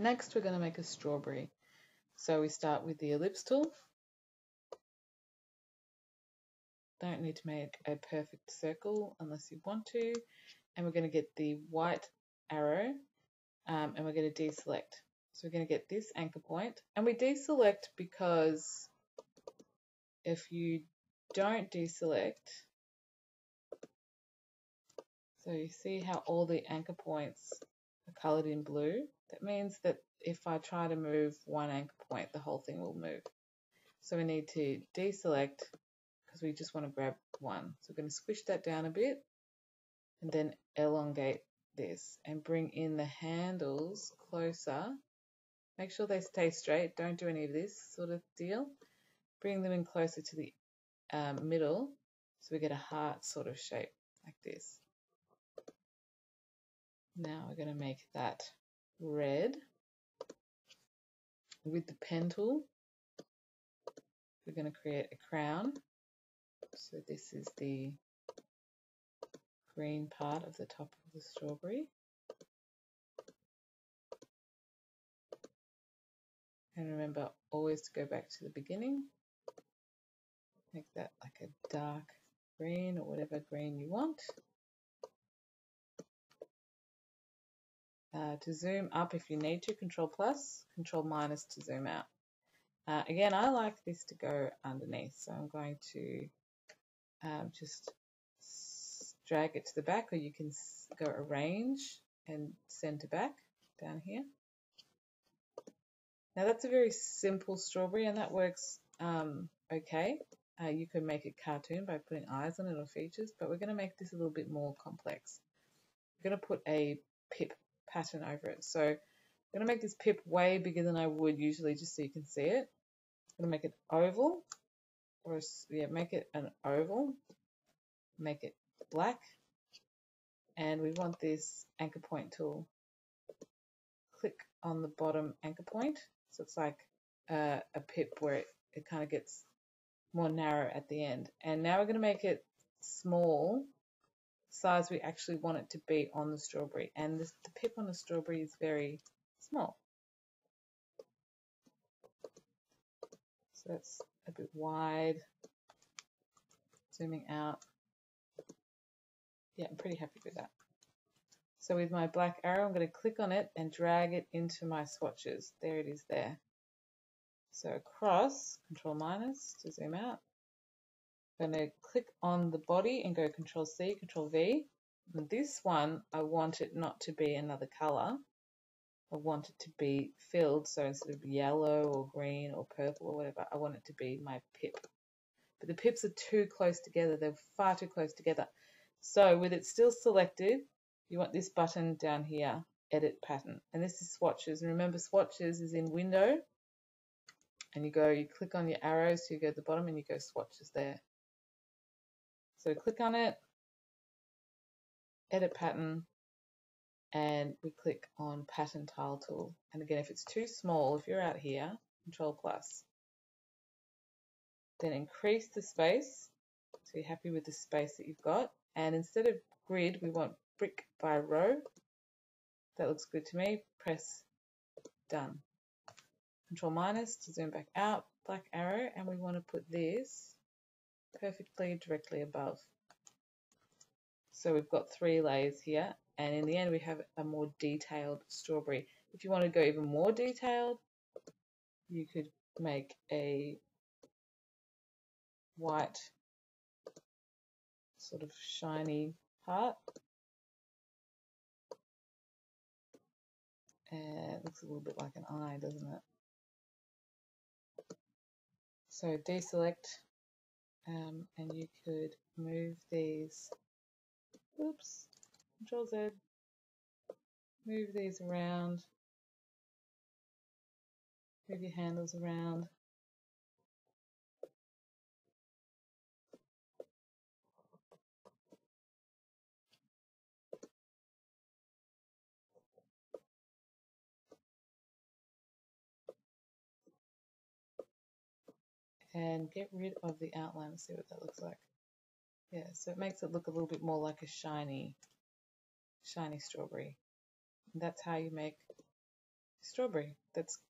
Next, we're going to make a strawberry. So we start with the ellipse tool. Don't need to make a perfect circle unless you want to. And we're going to get the white arrow um, and we're going to deselect. So we're going to get this anchor point and we deselect because if you don't deselect, so you see how all the anchor points are colored in blue? That means that if I try to move one anchor point, the whole thing will move. So we need to deselect because we just want to grab one. So we're going to squish that down a bit and then elongate this and bring in the handles closer. Make sure they stay straight. Don't do any of this sort of deal. Bring them in closer to the um, middle so we get a heart sort of shape like this. Now we're going to make that red with the pen tool. We're going to create a crown. So this is the green part of the top of the strawberry. And remember always to go back to the beginning. Make that like a dark green or whatever green you want. Uh, to zoom up if you need to, control plus, control minus to zoom out. Uh, again, I like this to go underneath, so I'm going to um, just drag it to the back, or you can go arrange and send to back down here. Now that's a very simple strawberry, and that works um, okay. Uh, you can make it cartoon by putting eyes on it or features, but we're going to make this a little bit more complex. We're going to put a pip pattern over it. So I'm going to make this pip way bigger than I would usually just so you can see it. I'm going to make it oval, or yeah, make it an oval, make it black, and we want this anchor point tool. Click on the bottom anchor point, so it's like uh, a pip where it, it kind of gets more narrow at the end. And now we're going to make it small size we actually want it to be on the strawberry. And this, the pip on the strawberry is very small. So that's a bit wide. Zooming out. Yeah, I'm pretty happy with that. So with my black arrow, I'm going to click on it and drag it into my swatches. There it is there. So across, control minus to zoom out. Going to click on the body and go Control C, Control V. And this one, I want it not to be another color. I want it to be filled, so instead of yellow or green or purple or whatever, I want it to be my pip. But the pips are too close together. They're far too close together. So with it still selected, you want this button down here, Edit Pattern. And this is Swatches. And remember, Swatches is in Window. And you go, you click on your arrows, so you go to the bottom and you go Swatches there. So click on it, edit pattern, and we click on pattern tile tool. And again, if it's too small, if you're out here, control plus, then increase the space. So you're happy with the space that you've got. And instead of grid, we want brick by row. That looks good to me. Press done. Control minus to zoom back out, black arrow, and we want to put this perfectly directly above. So we've got three layers here and in the end we have a more detailed strawberry. If you want to go even more detailed, you could make a white sort of shiny part. And it looks a little bit like an eye, doesn't it? So deselect um, and you could move these, oops, Control Z, move these around, move your handles around. And get rid of the outline and see what that looks like. Yeah, so it makes it look a little bit more like a shiny, shiny strawberry. And that's how you make strawberry that's